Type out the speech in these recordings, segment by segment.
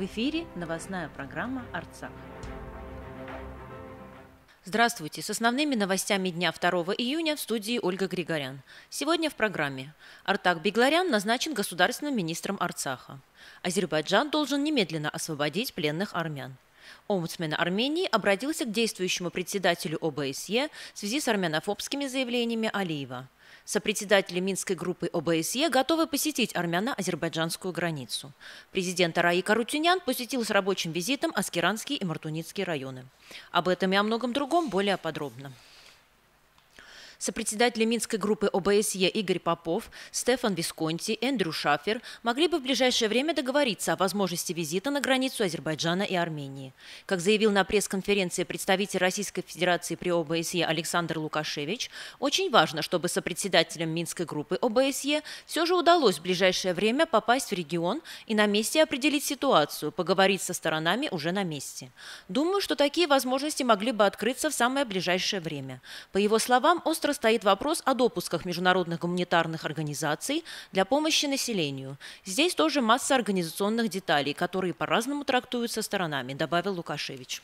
В эфире новостная программа «Арцах». Здравствуйте! С основными новостями дня 2 июня в студии Ольга Григорян. Сегодня в программе. Артак Бегларян назначен государственным министром Арцаха. Азербайджан должен немедленно освободить пленных армян. Омбудсмен Армении обратился к действующему председателю ОБСЕ в связи с армянофобскими заявлениями Алиева – Сопредседатели Минской группы ОБСЕ готовы посетить армяно-азербайджанскую границу. Президент Араи Карутюнян посетил с рабочим визитом Аскеранский и Мартуницкий районы. Об этом и о многом другом более подробно. Сопредседатели Минской группы ОБСЕ Игорь Попов, Стефан Висконти, Эндрю Шафер могли бы в ближайшее время договориться о возможности визита на границу Азербайджана и Армении. Как заявил на пресс-конференции представитель Российской Федерации при ОБСЕ Александр Лукашевич, очень важно, чтобы сопредседателям Минской группы ОБСЕ все же удалось в ближайшее время попасть в регион и на месте определить ситуацию, поговорить со сторонами уже на месте. Думаю, что такие возможности могли бы открыться в самое ближайшее время. По его словам, остро остро стоит вопрос о допусках международных гуманитарных организаций для помощи населению. Здесь тоже масса организационных деталей, которые по-разному трактуются сторонами, добавил Лукашевич.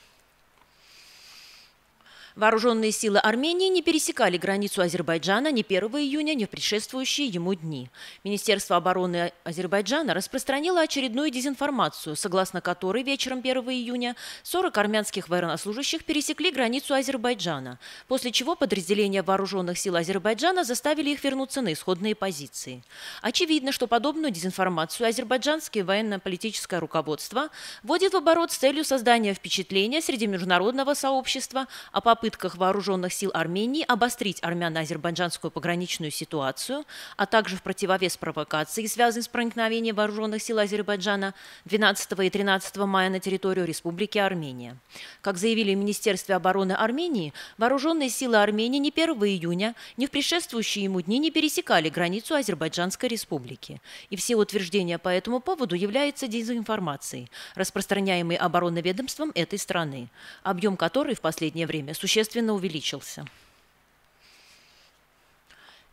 Вооруженные силы Армении не пересекали границу Азербайджана ни 1 июня, ни в предшествующие ему дни. Министерство обороны Азербайджана распространило очередную дезинформацию, согласно которой вечером 1 июня 40 армянских военнослужащих пересекли границу Азербайджана, после чего подразделения вооруженных сил Азербайджана заставили их вернуться на исходные позиции. Очевидно, что подобную дезинформацию азербайджанское военно-политическое руководство вводит в оборот с целью создания впечатления среди международного сообщества о попытках попытках вооруженных сил Армении обострить армяно-азербайджанскую пограничную ситуацию, а также в противовес провокации, связанной с проникновением вооруженных сил Азербайджана 12 и 13 мая на территорию Республики Армения. Как заявили в Министерстве обороны Армении, вооруженные силы Армении ни 1 июня, ни в предшествующие ему дни не пересекали границу Азербайджанской республики. И все утверждения по этому поводу являются дезинформацией, распространяемой оборонным ведомством этой страны, объем которой в последнее время существенно существенно увеличился.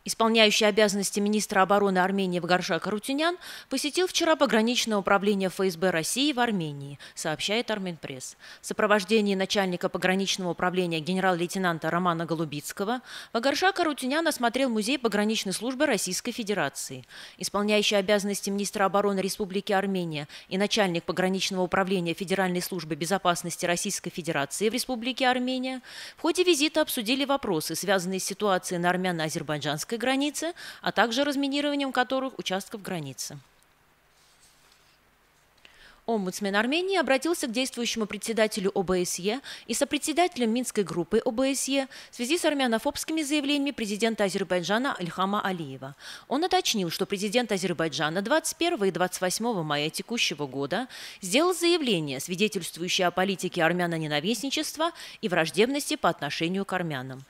Исполняющий обязанности министра обороны Армении Вагарша Карутюнян посетил вчера пограничное управление ФСБ России в Армении, сообщает Арменпресс. В сопровождении начальника пограничного управления генерал-лейтенанта Романа Голубицкого Вагарша Карутюнян осмотрел музей пограничной службы Российской Федерации. Исполняющий обязанности министра обороны Республики Армения и начальник пограничного управления Федеральной службы безопасности Российской Федерации в Республике Армения в ходе визита обсудили вопросы, связанные с ситуацией на армяно-азербайджанской российско границы, а также разминированием которых участков границы. Омбудсмен Армении обратился к действующему председателю ОБСЕ и сопредседателям Минской группы ОБСЕ в связи с армянофобскими заявлениями президента Азербайджана Ильхама Алиева. Он уточнил, что президент Азербайджана 21 и 28 мая текущего года сделал заявление, свидетельствующее о политике армяно-ненавистничества и враждебности по отношению к армянам.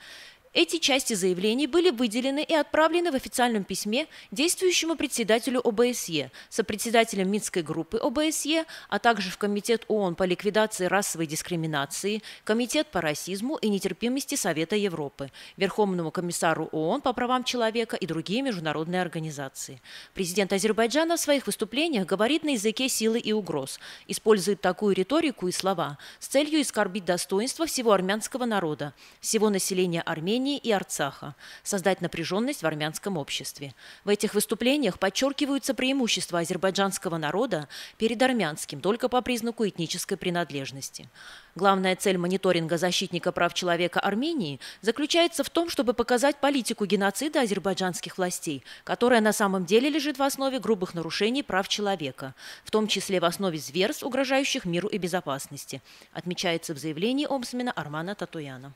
Эти части заявлений были выделены и отправлены в официальном письме действующему председателю ОБСЕ, сопредседателям Минской группы ОБСЕ, а также в Комитет ООН по ликвидации расовой дискриминации, Комитет по расизму и нетерпимости Совета Европы, Верховному комиссару ООН по правам человека и другие международные организации. Президент Азербайджана в своих выступлениях говорит на языке силы и угроз, использует такую риторику и слова с целью оскорбить достоинство всего армянского народа, всего населения Армении Армении и Арцаха, создать напряженность в армянском обществе. В этих выступлениях подчеркиваются преимущества азербайджанского народа перед армянским только по признаку этнической принадлежности. Главная цель мониторинга защитника прав человека Армении заключается в том, чтобы показать политику геноцида азербайджанских властей, которая на самом деле лежит в основе грубых нарушений прав человека, в том числе в основе зверств, угрожающих миру и безопасности, отмечается в заявлении омсмена Армана Татуяна.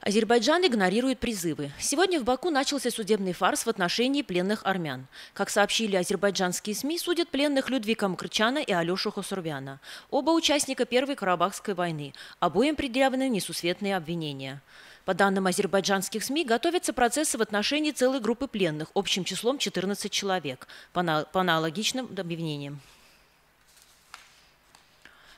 Азербайджан игнорирует призывы. Сегодня в Баку начался судебный фарс в отношении пленных армян. Как сообщили азербайджанские СМИ, судят пленных Людвика Мкрчана и Алешу Хосурвяна. Оба участника Первой Карабахской войны. Обоим предъявлены несусветные обвинения. По данным азербайджанских СМИ, готовятся процессы в отношении целой группы пленных, общим числом 14 человек, по аналогичным обвинениям.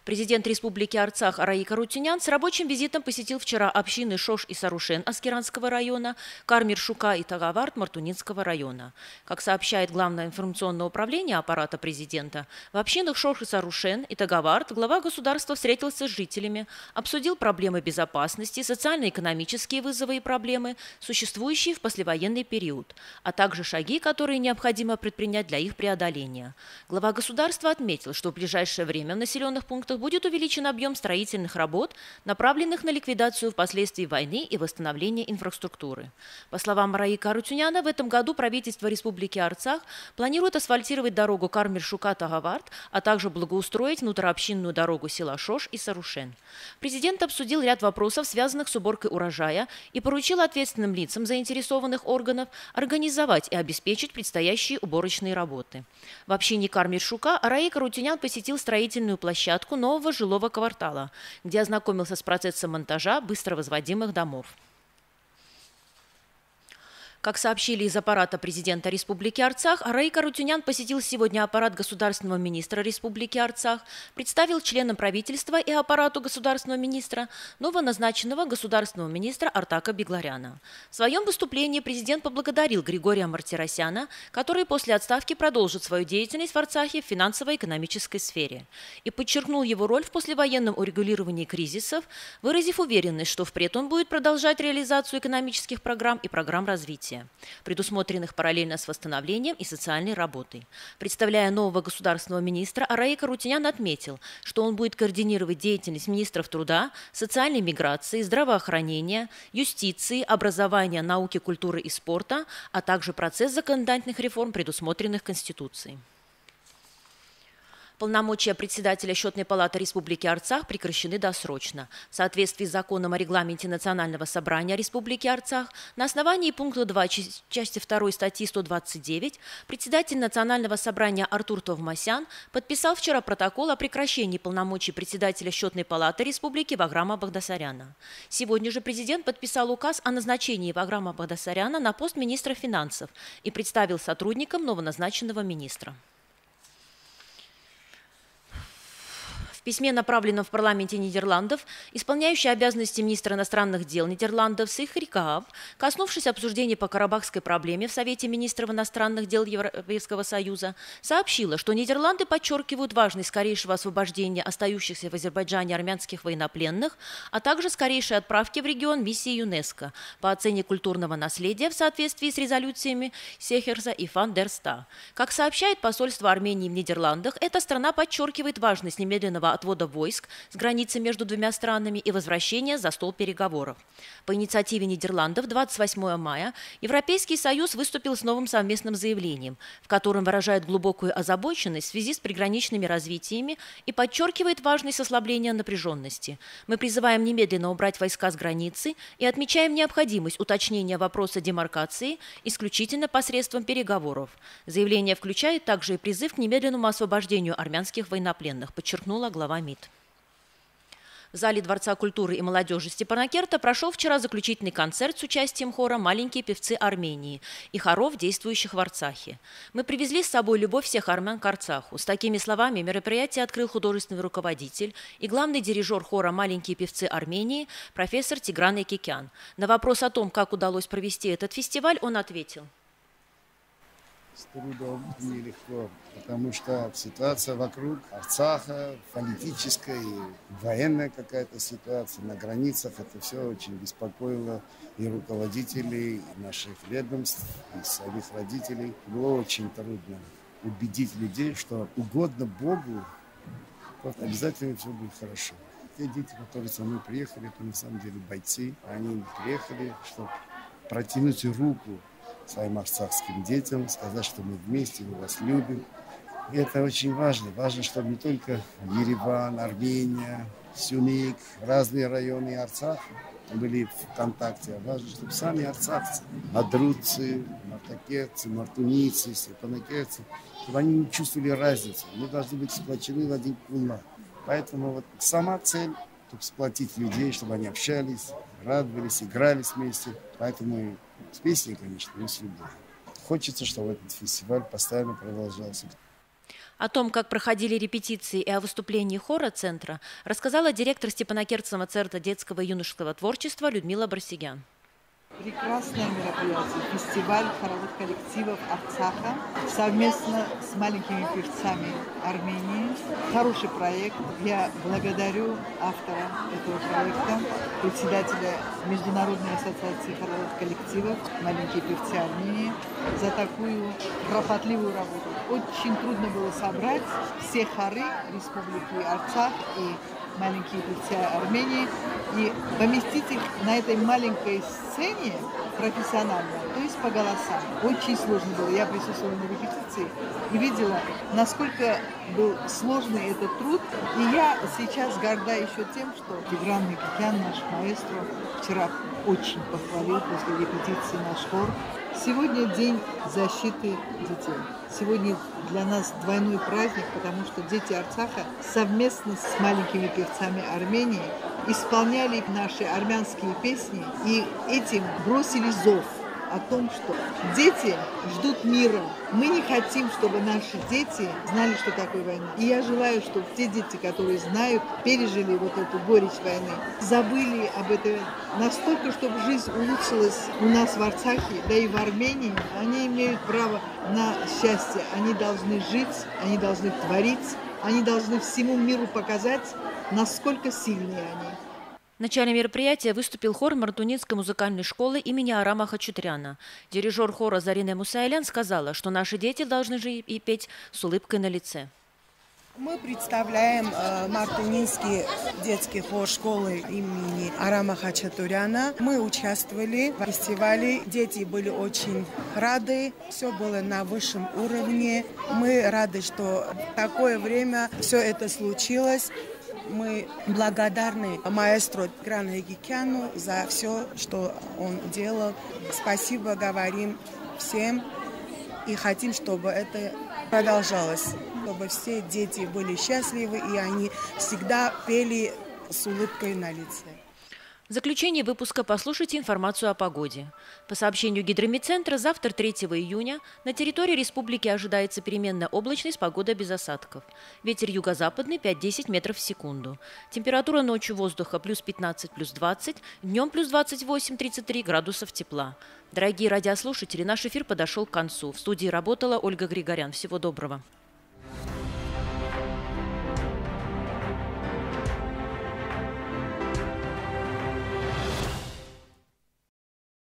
Президент Республики Арцах Араика Рутюнян с рабочим визитом посетил вчера общины Шош и Сарушен Аскеранского района, Кармир Шука и Тагавард Мартунинского района. Как сообщает Главное информационное управление аппарата президента, в общинах Шош и Сарушен и Тагавард глава государства встретился с жителями, обсудил проблемы безопасности, социально-экономические вызовы и проблемы, существующие в послевоенный период, а также шаги, которые необходимо предпринять для их преодоления. Глава государства отметил, что в ближайшее время в населенных пунктах будет увеличен объем строительных работ, направленных на ликвидацию последствий войны и восстановление инфраструктуры. По словам Раика Рутюняна, в этом году правительство Республики Арцах планирует асфальтировать дорогу Кармир-Шука-Тагавард, а также благоустроить внутриобщинную дорогу села Шош и Сарушен. Президент обсудил ряд вопросов, связанных с уборкой урожая, и поручил ответственным лицам заинтересованных органов организовать и обеспечить предстоящие уборочные работы. В общине Кармир-Шука Раик Рутюнян посетил строительную площадку нового жилого квартала, где ознакомился с процессом монтажа быстро возводимых домов. Как сообщили из аппарата президента Республики Арцах, Рэй Карутюнян посетил сегодня аппарат государственного министра Республики Арцах, представил членам правительства и аппарату государственного министра новоназначенного государственного министра Артака Бегларяна. В своем выступлении президент поблагодарил Григория Мартиросяна, который после отставки продолжит свою деятельность в Арцахе в финансово-экономической сфере, и подчеркнул его роль в послевоенном урегулировании кризисов, выразив уверенность, что впредь он будет продолжать реализацию экономических программ и программ развития развития, предусмотренных параллельно с восстановлением и социальной работой. Представляя нового государственного министра, Араика Рутинян отметил, что он будет координировать деятельность министров труда, социальной миграции, здравоохранения, юстиции, образования, науки, культуры и спорта, а также процесс законодательных реформ, предусмотренных Конституцией. Полномочия председателя Счетной палаты Республики Арцах прекращены досрочно. В соответствии с законом о регламенте Национального собрания Республики Арцах на основании пункта 2 части 2 статьи 129 председатель Национального собрания Артур Товмасян подписал вчера протокол о прекращении полномочий председателя Счетной палаты Республики Ваграма Багдасаряна. Сегодня же президент подписал указ о назначении Ваграма Багдасаряна на пост министра финансов и представил сотрудникам новоназначенного министра. Письме, направленном в парламенте Нидерландов, исполняющий обязанности министра иностранных дел Нидерландов Сихри Каав, коснувшись обсуждения по карабахской проблеме в Совете министров иностранных дел Европейского Союза, сообщила, что Нидерланды подчеркивают важность скорейшего освобождения остающихся в Азербайджане армянских военнопленных, а также скорейшей отправки в регион миссии ЮНЕСКО по оцене культурного наследия в соответствии с резолюциями Сехерза и Фан дер Ста. Как сообщает посольство Армении в Нидерландах, эта страна подчеркивает важность немедленного отвода войск с границы между двумя странами и возвращения за стол переговоров. По инициативе Нидерландов 28 мая Европейский Союз выступил с новым совместным заявлением, в котором выражает глубокую озабоченность в связи с приграничными развитиями и подчеркивает важность ослабления напряженности. Мы призываем немедленно убрать войска с границы и отмечаем необходимость уточнения вопроса демаркации исключительно посредством переговоров. Заявление включает также и призыв к немедленному освобождению армянских военнопленных, подчеркнула глава МИД. В зале Дворца культуры и молодежи Степанакерта прошел вчера заключительный концерт с участием хора «Маленькие певцы Армении» и хоров, действующих в Арцахе. Мы привезли с собой любовь всех армян к Арцаху. С такими словами мероприятие открыл художественный руководитель и главный дирижер хора «Маленькие певцы Армении» профессор Тигран Экикян. На вопрос о том, как удалось провести этот фестиваль, он ответил – с трудом, нелегко, потому что ситуация вокруг Арцаха, политическая и военная какая-то ситуация на границах, это все очень беспокоило и руководителей и наших ведомств, и самих родителей. Было очень трудно убедить людей, что угодно Богу, обязательно все будет хорошо. Те дети, которые со мной приехали, это на самом деле бойцы. Они приехали, чтобы протянуть руку своим арцахским детям, сказать, что мы вместе, мы вас любим. И это очень важно. Важно, чтобы не только Ереван, Армения, Сюник, разные районы Арцаха были в контакте, а важно, чтобы сами арцахцы, адрудцы, мартакерцы, мартуницы, степанакерцы, чтобы они не чувствовали разницы. Мы должны быть сплочены в один кулак. Поэтому вот сама цель, чтобы сплотить людей, чтобы они общались, радовались, игрались вместе. Поэтому с песней, конечно, и с любовью. Хочется, чтобы этот фестиваль постоянно продолжался. О том, как проходили репетиции и о выступлении хора центра, рассказала директор Степанакертского центра детского и юношеского творчества Людмила Барсигян. Прекрасное мероприятие. Фестиваль хоровых коллективов Арцаха совместно с маленькими певцами Армении. Хороший проект. Я благодарю автора этого проекта, председателя Международной ассоциации хоровых коллективов «Маленькие певцы Армении» за такую кропотливую работу. Очень трудно было собрать все хоры Республики Арцах и маленькие певцы Армении, и поместить их на этой маленькой сцене профессионально, то есть по голосам. Очень сложно было. Я присутствовала на репетиции и видела, насколько был сложный этот труд. И я сейчас горда еще тем, что Тигран Микитян, наш маэстро, вчера очень похвалил после репетиции наш хор. Сегодня день защиты детей. Сегодня для нас двойной праздник, потому что дети Арцаха совместно с маленькими певцами Армении исполняли наши армянские песни и этим бросили зов о том, что дети ждут мира. Мы не хотим, чтобы наши дети знали, что такое война. И я желаю, чтобы те дети, которые знают, пережили вот эту горечь войны, забыли об этом настолько, чтобы жизнь улучшилась у нас в Арцахе, да и в Армении. Они имеют право на счастье. Они должны жить, они должны творить, они должны всему миру показать, насколько сильные они. В начале мероприятия выступил хор Мартунинской музыкальной школы имени Арама Хачатряна. Дирижер хора Зарина Мусайлян сказала, что наши дети должны жить и петь с улыбкой на лице. Мы представляем э, Мартунинский детский хор школы имени Арама Хачатуряна. Мы участвовали в фестивале. Дети были очень рады. Все было на высшем уровне. Мы рады, что в такое время все это случилось. Мы благодарны маэстро Грану Егикяну за все, что он делал. Спасибо говорим всем и хотим, чтобы это продолжалось, чтобы все дети были счастливы и они всегда пели с улыбкой на лице. В заключение выпуска послушайте информацию о погоде. По сообщению Гидромедцентра, завтра 3 июня на территории республики ожидается с погодой без осадков. Ветер юго-западный 5-10 метров в секунду. Температура ночью воздуха плюс 15, плюс 20, днем плюс 28-33 градусов тепла. Дорогие радиослушатели, наш эфир подошел к концу. В студии работала Ольга Григорян. Всего доброго.